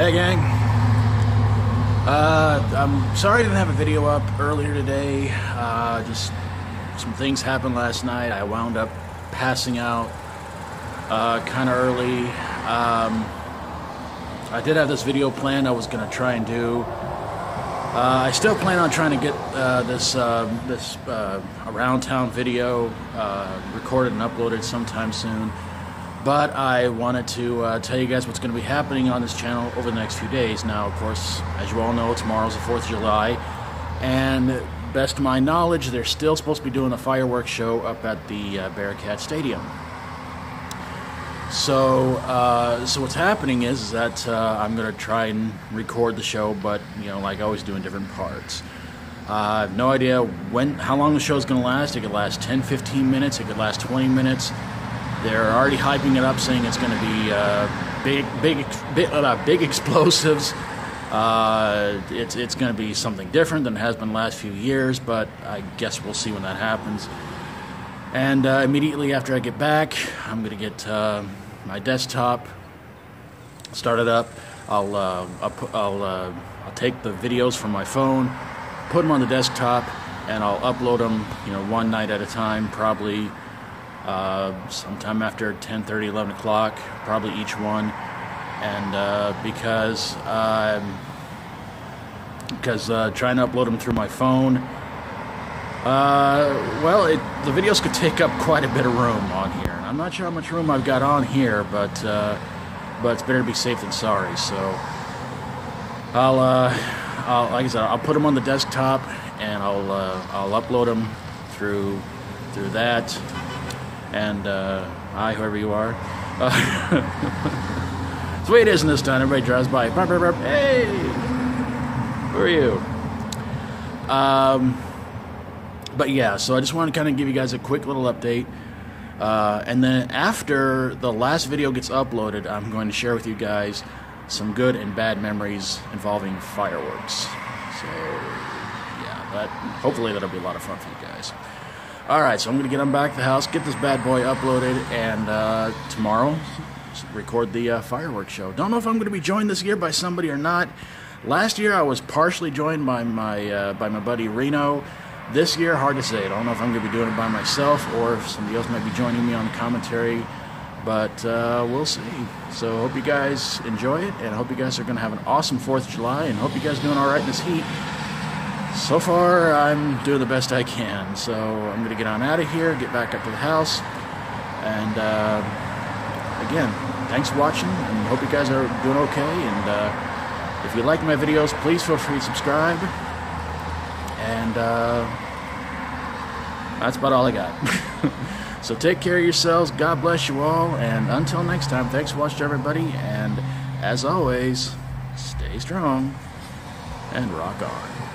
Hey, gang. Uh, I'm sorry I didn't have a video up earlier today. Uh, just some things happened last night. I wound up passing out uh, kind of early. Um, I did have this video planned I was going to try and do. Uh, I still plan on trying to get uh, this uh, this around town video recorded and uploaded sometime soon. But I wanted to uh, tell you guys what's going to be happening on this channel over the next few days. Now, of course, as you all know, tomorrow's the 4th of July, and best to my knowledge, they're still supposed to be doing a fireworks show up at the uh, Bearcat Stadium. So, uh, so what's happening is, is that uh, I'm going to try and record the show, but you know, like I always do in different parts. Uh, I have no idea when, how long the show is going to last. It could last 10, 15 minutes. It could last 20 minutes. They're already hyping it up, saying it's going to be uh, big, big, big, uh, big explosives. Uh, it's it's going to be something different than it has been the last few years, but I guess we'll see when that happens. And uh, immediately after I get back, I'm going to get uh, my desktop started up. I'll uh, I'll, I'll, I'll take the videos from my phone, put them on the desktop, and I'll upload them. You know, one night at a time, probably uh, sometime after 10:30, 11 o'clock, probably each one. And uh, because because uh, trying to upload them through my phone, uh, well, it, the videos could take up quite a bit of room on here. And I'm not sure how much room I've got on here, but uh, but it's better to be safe than sorry. So I'll, uh, I'll like I said, I'll put them on the desktop and I'll I'll upload them through through that. And uh, hi, whoever you are. Uh, it's the way it is in this town. Everybody drives by. Burp, burp, burp. Hey, who are you? Um, but yeah, so I just want to kind of give you guys a quick little update. Uh, and then after the last video gets uploaded, I'm going to share with you guys some good and bad memories involving fireworks. So yeah, that hopefully that'll be a lot of fun for you guys. All right, so I'm going to get on back to the house, get this bad boy uploaded, and uh, tomorrow record the uh, fireworks show. Don't know if I'm going to be joined this year by somebody or not. Last year I was partially joined by my uh, by my buddy Reno. This year, hard to say. I don't know if I'm going to be doing it by myself or if somebody else might be joining me on the commentary, but uh, we'll see. So, hope you guys enjoy it, and I hope you guys are going to have an awesome 4th of July, and hope you guys are doing all right in this heat. So far, I'm doing the best I can. So, I'm going to get on out of here, get back up to the house, and uh, again, thanks for watching, and hope you guys are doing okay. And uh, if you like my videos, please feel free to subscribe. And uh, that's about all I got. so take care of yourselves. God bless you all. And until next time, thanks for watching, everybody. And as always, stay strong and rock on.